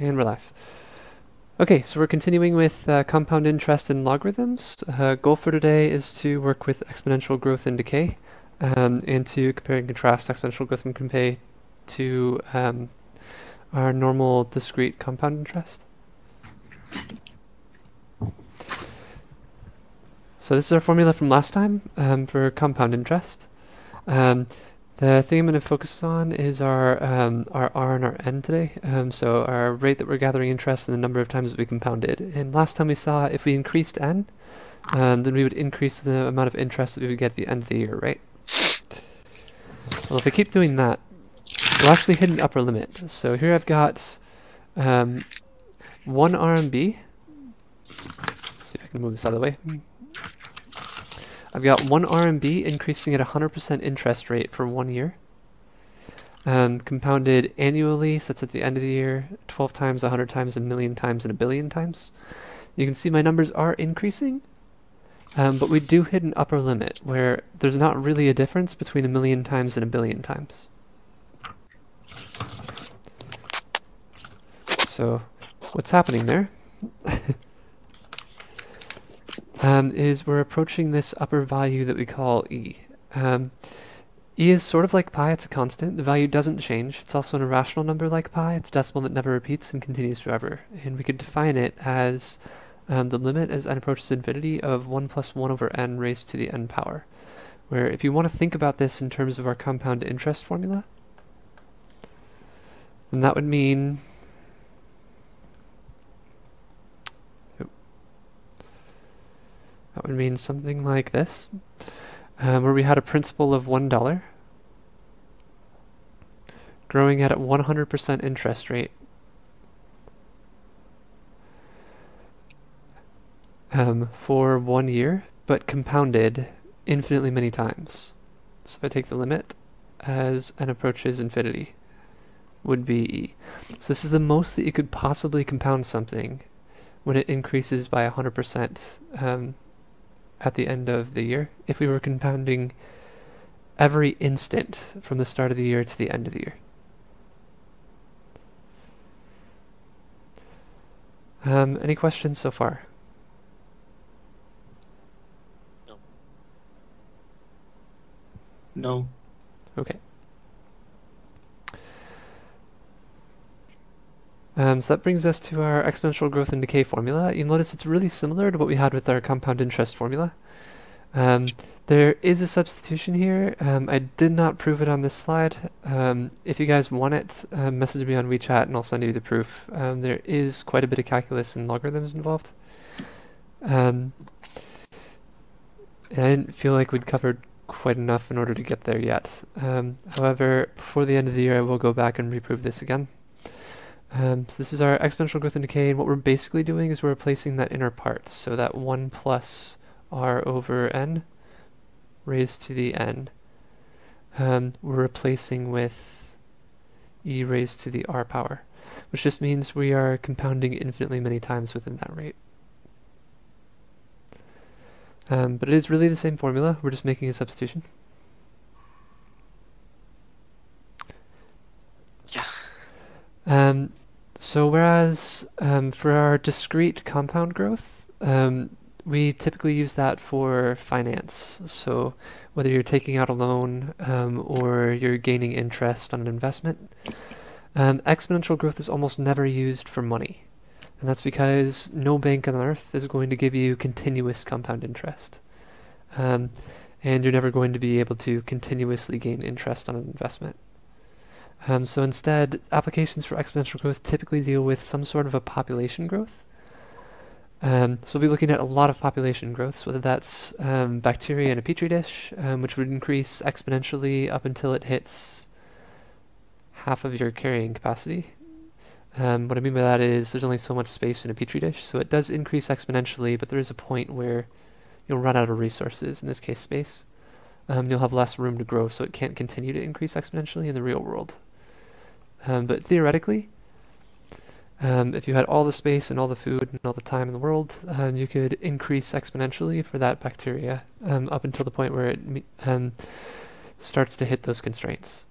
And we're live. Okay, so we're continuing with uh, compound interest and logarithms. Uh, goal for today is to work with exponential growth and decay, um, and to compare and contrast exponential growth and decay to um, our normal discrete compound interest. So this is our formula from last time um, for compound interest. Um, the thing I'm going to focus on is our um, our R and our N today. Um, so our rate that we're gathering interest and the number of times that we compounded. And last time we saw if we increased N, um, then we would increase the amount of interest that we would get at the end of the year, right? Well, if I keep doing that, we'll actually hit an upper limit. So here I've got um, one RMB. See if I can move this out of the way. I've got one RMB increasing at 100% interest rate for one year. Um, compounded annually, so that's at the end of the year, 12 times, 100 times, a million times, and a billion times. You can see my numbers are increasing, um, but we do hit an upper limit where there's not really a difference between a million times and a billion times. So, what's happening there? Um, is we're approaching this upper value that we call e. Um, e is sort of like pi, it's a constant. The value doesn't change. It's also an irrational number like pi. It's a decimal that never repeats and continues forever. And we could define it as um, the limit as n approaches infinity of 1 plus 1 over n raised to the n power. Where if you want to think about this in terms of our compound interest formula, then that would mean That would mean something like this, um, where we had a principal of $1 growing at a 100% interest rate. Um, for one year, but compounded infinitely many times. So if I take the limit as n approaches infinity, would be e. So this is the most that you could possibly compound something when it increases by 100% um, at the end of the year if we were compounding every instant from the start of the year to the end of the year. Um, any questions so far? No. No. Okay. Um, so that brings us to our exponential growth and decay formula. You'll notice it's really similar to what we had with our compound interest formula. Um, there is a substitution here. Um, I did not prove it on this slide. Um, if you guys want it, uh, message me on WeChat and I'll send you the proof. Um, there is quite a bit of calculus and logarithms involved. Um, I didn't feel like we'd covered quite enough in order to get there yet. however, before the end of the year, I will go back and reprove this again. Um, so this is our exponential growth and decay, and what we're basically doing is we're replacing that inner part. So that 1 plus r over n raised to the n, um, we're replacing with e raised to the r power, which just means we are compounding infinitely many times within that rate. Um, but it is really the same formula, we're just making a substitution. Um, so whereas um, for our discrete compound growth, um, we typically use that for finance. So whether you're taking out a loan um, or you're gaining interest on an investment, um, exponential growth is almost never used for money. And that's because no bank on earth is going to give you continuous compound interest. Um, and you're never going to be able to continuously gain interest on an investment. Um, so instead, applications for exponential growth typically deal with some sort of a population growth. Um, so we'll be looking at a lot of population growths, whether that's um, bacteria in a petri dish, um, which would increase exponentially up until it hits half of your carrying capacity. Um, what I mean by that is there's only so much space in a petri dish, so it does increase exponentially, but there is a point where you'll run out of resources, in this case space. Um, you'll have less room to grow, so it can't continue to increase exponentially in the real world. Um, but theoretically, um, if you had all the space and all the food and all the time in the world, um, you could increase exponentially for that bacteria um, up until the point where it um, starts to hit those constraints.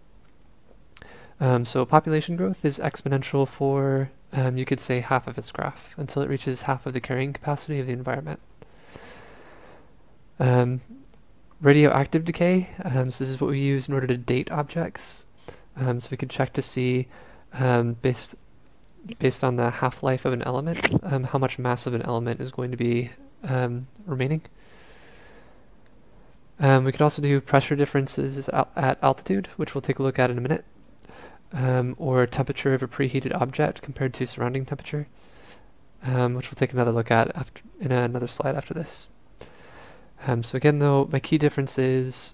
Um, so population growth is exponential for, um, you could say, half of its graph until it reaches half of the carrying capacity of the environment. Um, radioactive decay, um, so this is what we use in order to date objects. Um, so we could check to see, um, based based on the half-life of an element, um, how much mass of an element is going to be um, remaining. Um, we could also do pressure differences at, altitude, which we'll take a look at in a minute, um, or temperature of a preheated object compared to surrounding temperature, um, which we'll take another look at after, in another slide after this. Um, so again, though, my key difference is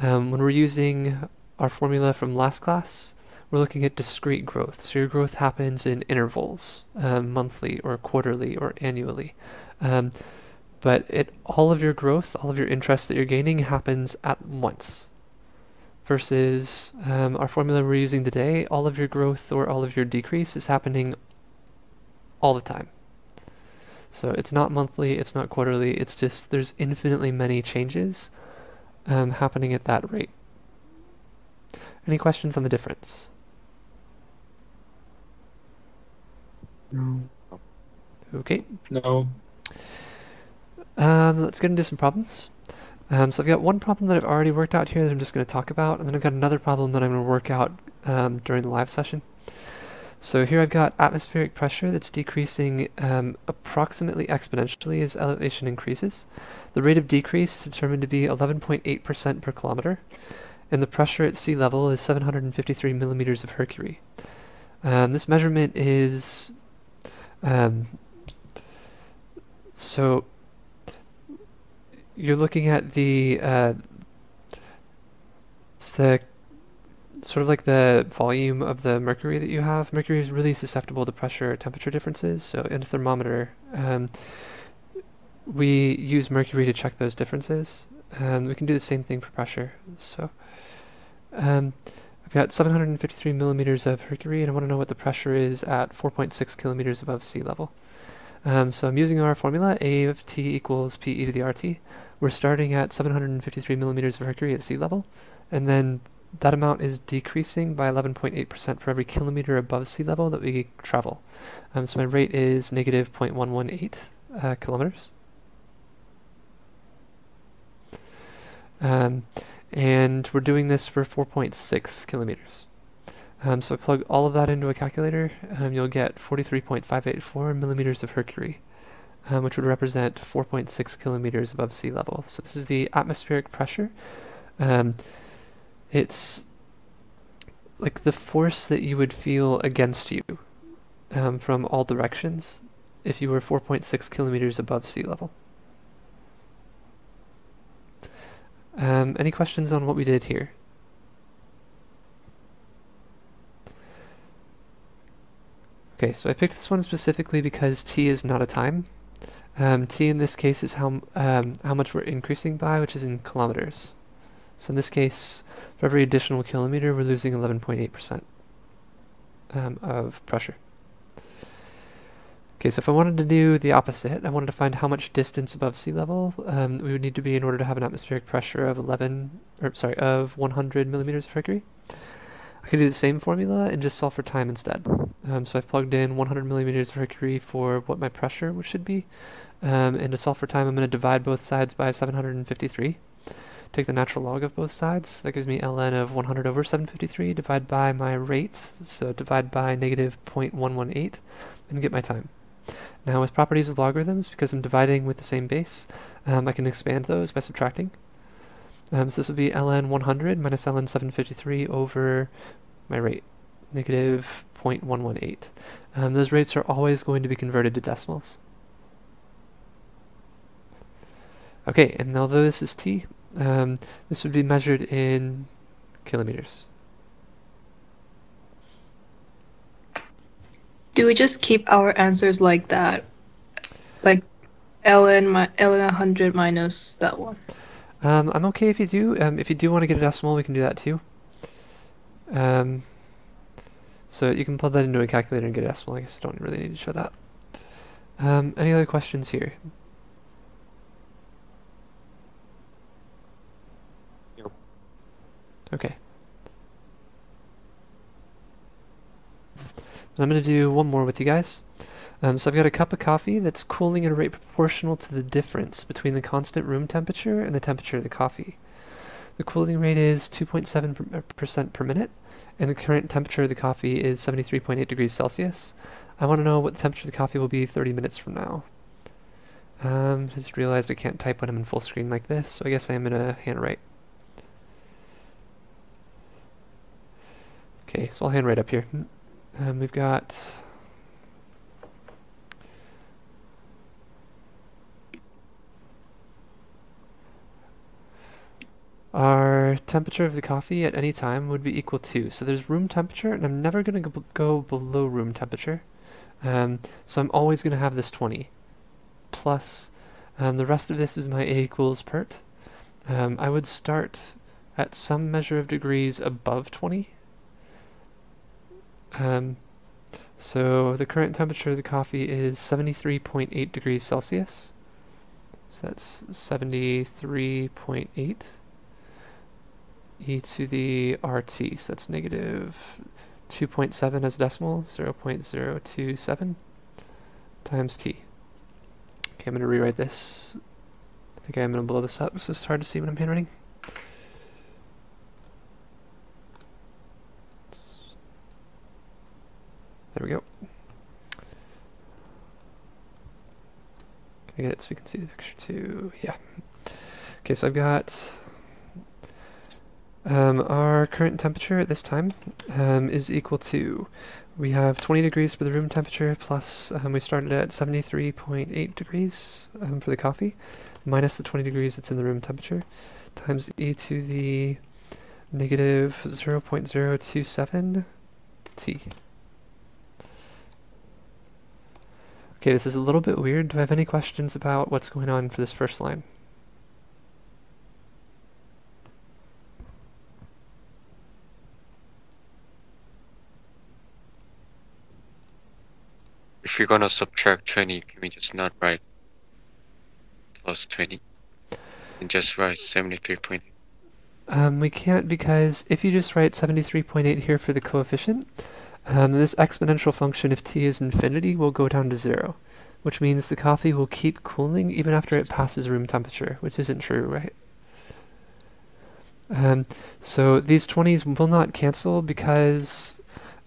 um, when we're using our formula from last class, we're looking at discrete growth. So your growth happens in intervals, um, monthly or quarterly or annually. Um, but it all of your growth, all of your interest that you're gaining happens at once. Versus um, our formula we're using today, all of your growth or all of your decrease is happening all the time. So it's not monthly, it's not quarterly, it's just there's infinitely many changes um, happening at that rate. Any questions on the difference? No. Okay, No. um, let's get into some problems. Um, so I've got one problem that I've already worked out here that I'm just going to talk about, and then I've got another problem that I'm going to work out um, during the live session. So here I've got atmospheric pressure that's decreasing um, approximately exponentially as elevation increases. The rate of decrease is determined to be 11.8% per kilometer, and the pressure at sea level is 753 millimeters of mercury. Um, this measurement is um, so you're looking at the uh, it's the sort of like the volume of the mercury that you have. Mercury is really susceptible to pressure temperature differences. So in a thermometer, um, we use mercury to check those differences. Um, we can do the same thing for pressure. So um, I've got 753 millimeters of mercury, and I want to know what the pressure is at 4.6 kilometers above sea level. Um, so I'm using our formula, A of t equals p e to the rt. We're starting at 753 millimeters of mercury at sea level, and then that amount is decreasing by 11.8% for every kilometer above sea level that we travel. Um, so my rate is negative 0.118 uh, kilometers. Um, and we're doing this for 4.6 kilometers. Um, so I plug all of that into a calculator, um, you'll get 43.584 millimeters of mercury, um, which would represent 4.6 kilometers above sea level. So this is the atmospheric pressure. Um, it's like the force that you would feel against you um, from all directions if you were 4.6 kilometers above sea level. Um, any questions on what we did here? Okay, so I picked this one specifically because t is not a time. Um, t in this case is how um, how much we're increasing by, which is in kilometers. So in this case, for every additional kilometer, we're losing 11.8% um, of pressure. Okay, so if I wanted to do the opposite, I wanted to find how much distance above sea level um, we would need to be in order to have an atmospheric pressure of 11, or sorry, of 100 millimeters of mercury. I can do the same formula and just solve for time instead. Um, so I've plugged in 100 millimeters of mercury for what my pressure should be. Um, and to solve for time, I'm going to divide both sides by 753. Take the natural log of both sides. That gives me ln of 100 over 753. Divide by my rate, so divide by negative 0.118, and get my time. Now with properties of logarithms, because I'm dividing with the same base, um, I can expand those by subtracting. Um, so this would be ln 100 minus ln 753 over my rate, negative 0.118. Um, those rates are always going to be converted to decimals. Okay, and although this is t, um, this would be measured in kilometers. Do we just keep our answers like that? Like ln mi- ln 100 minus that one. Um, I'm okay if you do. Um, if you do want to get a decimal, we can do that too. Um, so you can plug that into a calculator and get a decimal. I guess I don't really need to show that. Um, any other questions here? Okay. And I'm going to do one more with you guys. Um, so I've got a cup of coffee that's cooling at a rate proportional to the difference between the constant room temperature and the temperature of the coffee. The cooling rate is 2.7% per minute, and the current temperature of the coffee is 73.8 degrees Celsius. I want to know what the temperature of the coffee will be 30 minutes from now. Um, just realized I can't type when I'm in full screen like this, so I guess I am going to handwrite. Okay, so I'll handwrite up here. Um, we've got Our temperature of the coffee at any time would be equal to, so there's room temperature, and I'm never going to go below room temperature. Um, so I'm always going to have this 20. Plus, um, the rest of this is my A equals pert. Um, I would start at some measure of degrees above 20. Um, so the current temperature of the coffee is 73.8 degrees Celsius. So that's 73.8 e to the rt, so that's negative 2.7 as decimal, 0 0.027 times t. Okay, I'm going to rewrite this. I think I'm going to blow this up so it's hard to see when I'm handwriting. There we go. Can I get it so we can see the picture too? Yeah. Okay, so I've got um, our current temperature at this time um, is equal to, we have 20 degrees for the room temperature, plus um, we started at 73.8 degrees um, for the coffee, minus the 20 degrees that's in the room temperature, times e to the negative 0.027 t. Okay, this is a little bit weird. Do I have any questions about what's going on for this first line? If you're gonna subtract 20, can we just not write plus 20? And just write 73.8? Um, we can't because if you just write 73.8 here for the coefficient, um, this exponential function, if t is infinity, will go down to zero, which means the coffee will keep cooling even after it passes room temperature, which isn't true, right? Um, so these 20s will not cancel because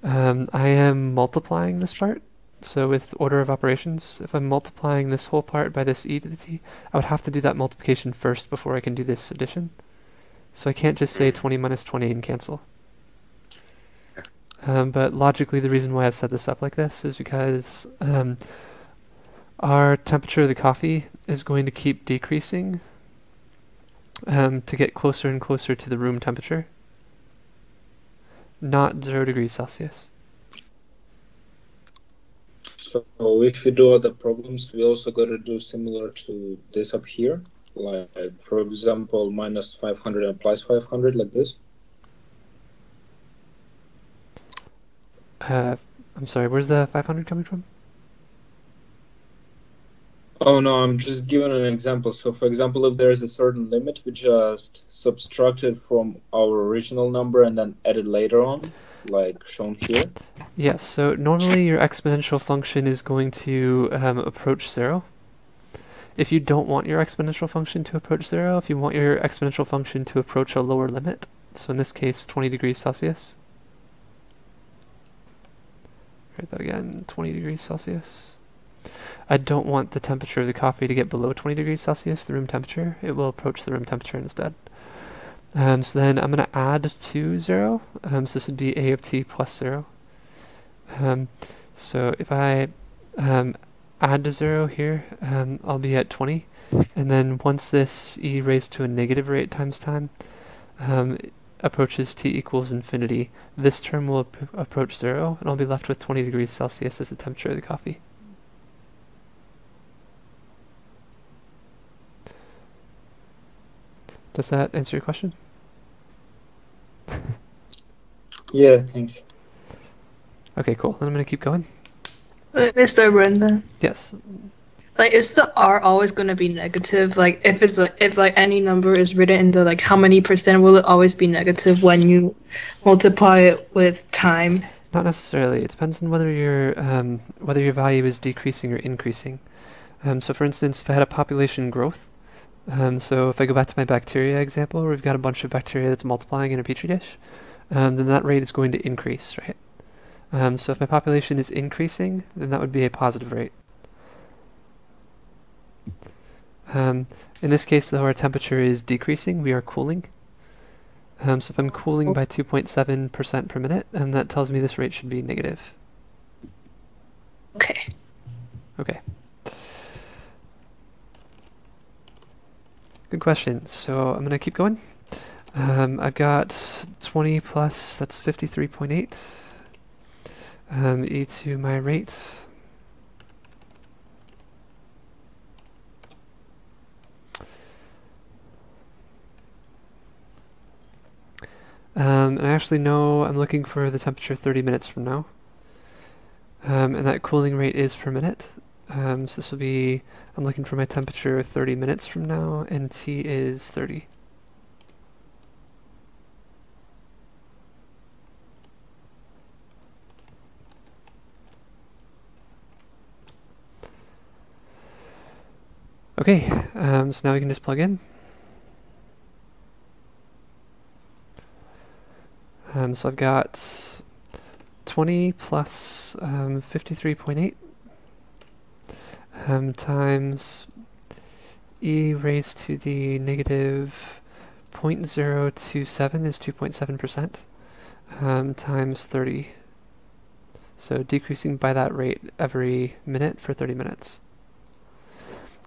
um, I am multiplying this part. So with order of operations, if I'm multiplying this whole part by this e to the t, I would have to do that multiplication first before I can do this addition. So I can't just say Mm. 20 minus 20 and cancel. Um, but logically, the reason why I've set this up like this is because um, our temperature of the coffee is going to keep decreasing um, to get closer and closer to the room temperature, not 0 degrees Celsius. So if we do other problems, we also got to do similar to this up here. Like, for example, minus 500 and plus 500, like this. Uh, I'm sorry, where's the 500 coming from? Oh no, I'm just giving an example. So, for example, if there is a certain limit, we just subtract it from our original number and then add it later on, like shown here. Yes, so normally your exponential function is going to um, approach zero. If you don't want your exponential function to approach zero, if you want your exponential function to approach a lower limit, so in this case 20 degrees Celsius. Write that again, 20 degrees Celsius. I don't want the temperature of the coffee to get below 20 degrees Celsius, the room temperature. It will approach the room temperature instead. Um, so then I'm going to add to 0. Um, so this would be a of t plus 0. Um, so if I um, add to 0 here, um, I'll be at 20. And then once this e raised to a negative rate times time um, approaches t equals infinity, this term will ap- approach 0, and I'll be left with 20 degrees Celsius as the temperature of the coffee. Does that answer your question? Yeah, thanks. Okay, cool. Then I'm going to keep going. Uh, Mr. Brendan, Yes. Like, is the R always gonna be negative? Like, if it's like if like any number is written in the like how many percent will it always be negative when you multiply it with time? Not necessarily. It depends on whether your um, whether your value is decreasing or increasing. Um, so, for instance, if I had a population growth, um, so if I go back to my bacteria example, where we've got a bunch of bacteria that's multiplying in a petri dish, um, then that rate is going to increase, right? Um, so if my population is increasing, then that would be a positive rate. Um, in this case, though, our temperature is decreasing. We are cooling. Um, so if I'm cooling by 2.7% per minute, then that tells me this rate should be negative. Okay. Okay. Good question. So I'm going to keep going. Um, I've got 20 plus, that's 53.8. Um, e to my rate. Um, and I actually know I'm looking for the temperature 30 minutes from now. Um, and that cooling rate is per minute. Um, so this will be, I'm looking for my temperature 30 minutes from now, and T is 30. Okay, um, so now we can just plug in. Um, so I've got 20 plus um, 53.8 um, times e raised to the negative 0.027 is 2.7% um, times 30. So decreasing by that rate every minute for 30 minutes.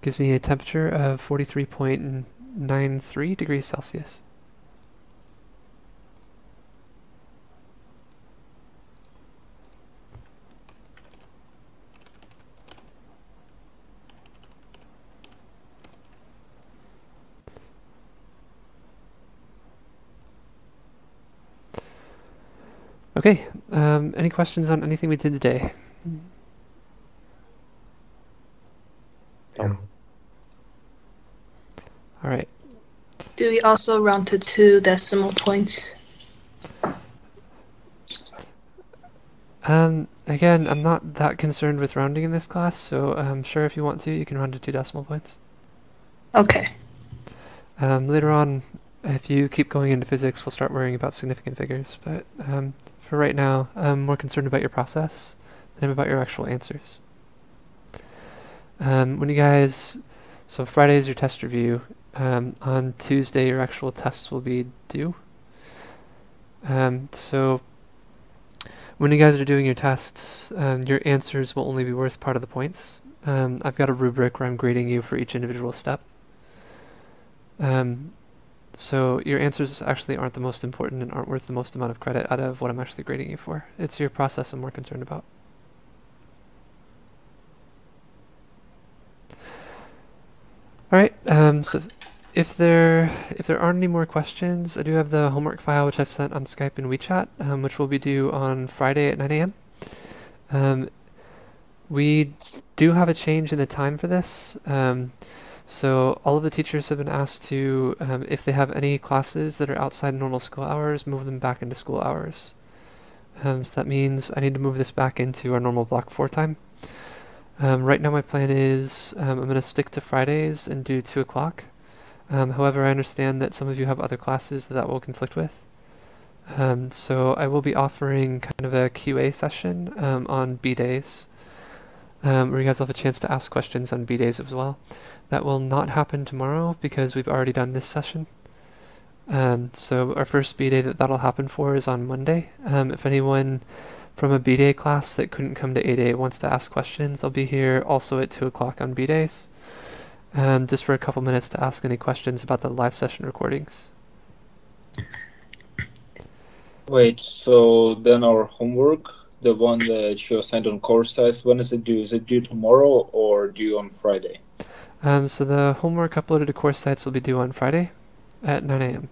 Gives me a temperature of 43.93 degrees Celsius. Okay, um, any questions on anything we did today? No. All right. Do we also round to two decimal points? Um, again, I'm not that concerned with rounding in this class, so I'm sure if you want to, you can round to two decimal points. Okay. Um, later on, if you keep going into physics, we'll start worrying about significant figures, but um, for right now, I'm more concerned about your process than I'm about your actual answers. Um, when you guys, so Friday is your test review. Um, on Tuesday, your actual tests will be due. Um, so when you guys are doing your tests, um, your answers will only be worth part of the points. Um, I've got a rubric where I'm grading you for each individual step. Um, so your answers actually aren't the most important and aren't worth the most amount of credit out of what I'm actually grading you for. It's your process I'm more concerned about. All right. Um, so if there if there aren't any more questions, I do have the homework file which I've sent on Skype and WeChat, um, which will be due on Friday at 9 a.m. Um, we do have a change in the time for this. Um, so all of the teachers have been asked to, um, if they have any classes that are outside normal school hours, move them back into school hours. Um, so that means I need to move this back into our normal block four time. Um, right now my plan is um, I'm going to stick to Fridays and do 2 o'clock. Um, however, I understand that some of you have other classes that that will conflict with. Um, so I will be offering kind of a QA session on B days, um, where you guys will have a chance to ask questions on B days as well. That will not happen tomorrow because we've already done this session. Um, so our first B day that that'll happen for is on Monday. Um, if anyone from a B day class that couldn't come to A day wants to ask questions, I'll be here also at 2 o'clock on B days. Um, just for a couple minutes to ask any questions about the live session recordings. Wait, so then our homework, the one that you assigned on course sites, when is it due? Is it due tomorrow or due on Friday? Um, so the homework uploaded to course sites will be due on Friday at 9 a.m.